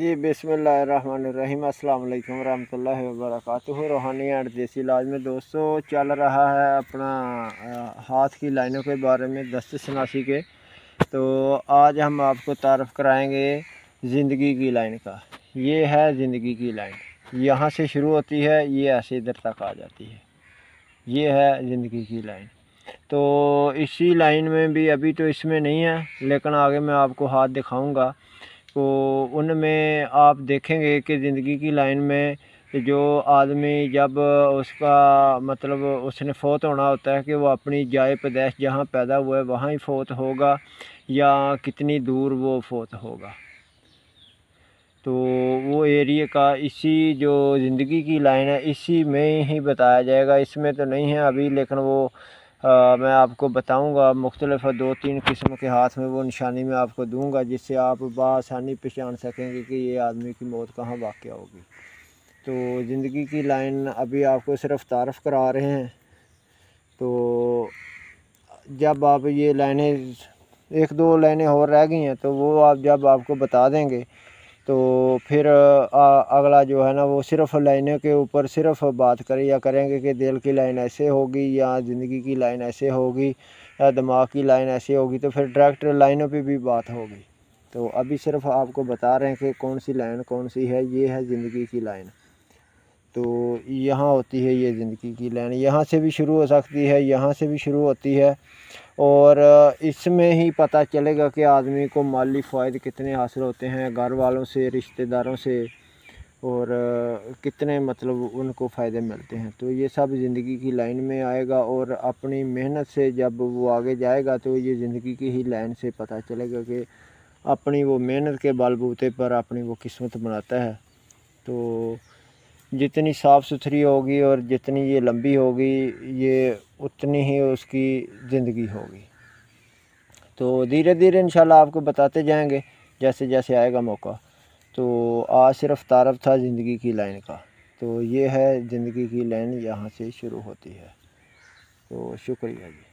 जी, बिस्मिल्लाहिर्रहमानिर्रहीम। अस्सलाम वालेकुम रहमतुल्लाहि व बरकातुहू रूहानी एंड देसी इलाज में दोस्तों चल रहा है अपना हाथ की लाइनों के बारे में दस्त शनासी के। तो आज हम आपको तारफ़ कराएँगे ज़िंदगी की लाइन का। ये है ज़िंदगी की लाइन। यहाँ से शुरू होती है, ये ऐसे इधर तक आ जाती है। ये है ज़िंदगी की लाइन। तो इसी लाइन में भी अभी तो इसमें नहीं है, लेकिन आगे मैं आपको हाथ दिखाऊँगा। तो उनमें आप देखेंगे कि ज़िंदगी की लाइन में जो आदमी जब उसका मतलब उसने फ़ौत होना होता है कि वो अपनी जाए पैदाइश जहाँ पैदा हुआ है, वहाँ ही फ़ौत होगा या कितनी दूर वो फ़ौत होगा। तो वो एरिए का इसी जो ज़िंदगी की लाइन है, इसी में ही बताया जाएगा। इसमें तो नहीं है अभी, लेकिन वो आ, मैं आपको बताऊँगा मुख्तलिफ़ दो तीन किस्म के हाथ में वो निशानी में आपको दूँगा जिससे आप बसानी पहचान सकेंगे कि ये आदमी की मौत कहाँ वाक़ होगी। तो ज़िंदगी की लाइन अभी आपको सिर्फ़ तारफ़ करा रहे हैं। तो जब आप ये लाइनें एक दो लाइनें और रह गई हैं तो वो आप जब आपको बता देंगे तो फिर आ, अगला जो है ना वो सिर्फ़ लाइनों के ऊपर सिर्फ़ बात करें या करेंगे कि दिल की लाइन ऐसे होगी या ज़िंदगी की लाइन ऐसे होगी या दिमाग की लाइन ऐसे होगी तो फिर डायरेक्ट लाइनों पे भी बात होगी। तो अभी सिर्फ़ आपको बता रहे हैं कि कौन सी लाइन कौन सी है ये है ज़िंदगी की लाइन। तो यहाँ होती है ये ज़िंदगी की लाइन। यहाँ से भी शुरू हो सकती है यहाँ से भी शुरू होती है। और इसमें ही पता चलेगा कि आदमी को माली फ़ायदे कितने हासिल होते हैं घर वालों से, रिश्तेदारों से और कितने मतलब उनको फ़ायदे मिलते हैं। तो ये सब ज़िंदगी की लाइन में आएगा और अपनी मेहनत से जब वो आगे जाएगा तो ये ज़िंदगी की ही लाइन से पता चलेगा कि अपनी वो मेहनत के बलबूते पर अपनी वो किस्मत बनाता है। तो जितनी साफ़ सुथरी होगी और जितनी ये लंबी होगी, ये उतनी ही उसकी ज़िंदगी होगी। तो धीरे धीरे इंशाल्लाह आपको बताते जाएँगे, जैसे जैसे आएगा मौका। तो आज सिर्फ़ तारफ़ था ज़िंदगी की लाइन का। तो ये है ज़िंदगी की लाइन यहाँ से शुरू होती है। तो शुक्रिया जी।